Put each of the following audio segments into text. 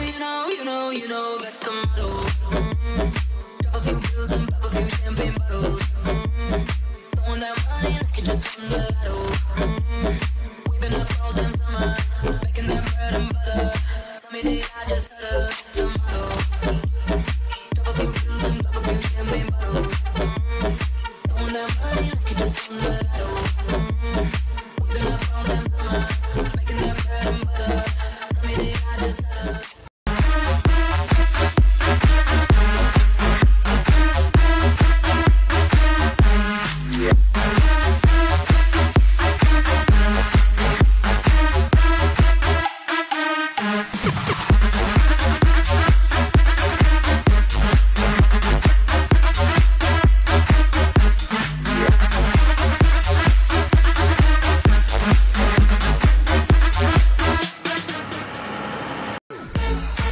you know you know, you know, that's the motto. Mm. Drop a few pills and pop a few champagne bottles. Mm. Throwing that money like just won the lotto. Mm. We've been up all damn summer, making that bread and butter. Tell me did I just? That's the motto. Drop a few pills and pop a few champagne bottles. Throwing that money like it just won the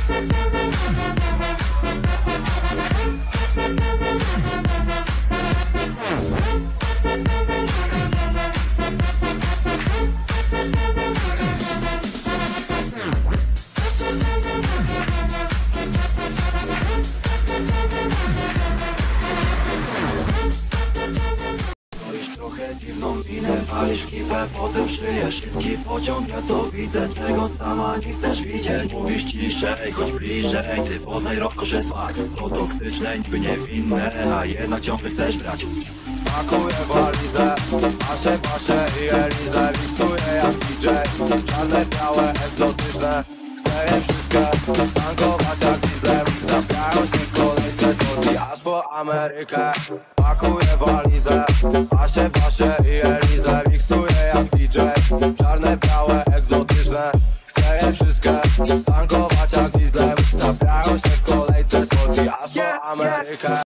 Thank you. Walisz kipę, potem szyjesz Szybki pociąg, ja to widzę, czego sama nie chcesz widzieć. Mówisz ciszej, chodź bliżej, ty poznaj rozkosze smak. To toksyczne, niby niewinne, a jednak ciągle chcesz brać. Pakuję walizę, paszę, paszę i Elizę Miksuję jak DJ, czarne, białe, egzotyczne Chcę je wszystkie, tankować jak dieslem Stawiają się po Amerykę. Pakuję walizę, Asie, Basie i Elizę. Mikstuję jak DJ, czarne, białe, egzotyczne. Chcę je wszystkie, tankować jak dieslem Stawiają się w kolejce z Polski aż po Amerykę.